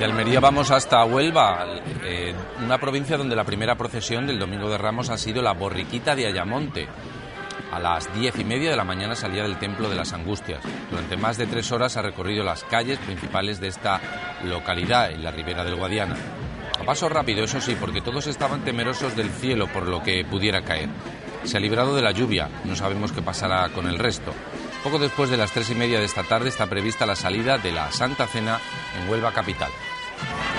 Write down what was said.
De Almería vamos hasta Huelva, eh, una provincia donde la primera procesión del Domingo de Ramos ha sido la borriquita de Ayamonte. A las diez y media de la mañana salía del Templo de las Angustias. Durante más de tres horas ha recorrido las calles principales de esta localidad, en la ribera del Guadiana. A paso rápido, eso sí, porque todos estaban temerosos del cielo por lo que pudiera caer. Se ha librado de la lluvia, no sabemos qué pasará con el resto. Poco después de las tres y media de esta tarde está prevista la salida de la Santa Cena en Huelva Capital. Bye.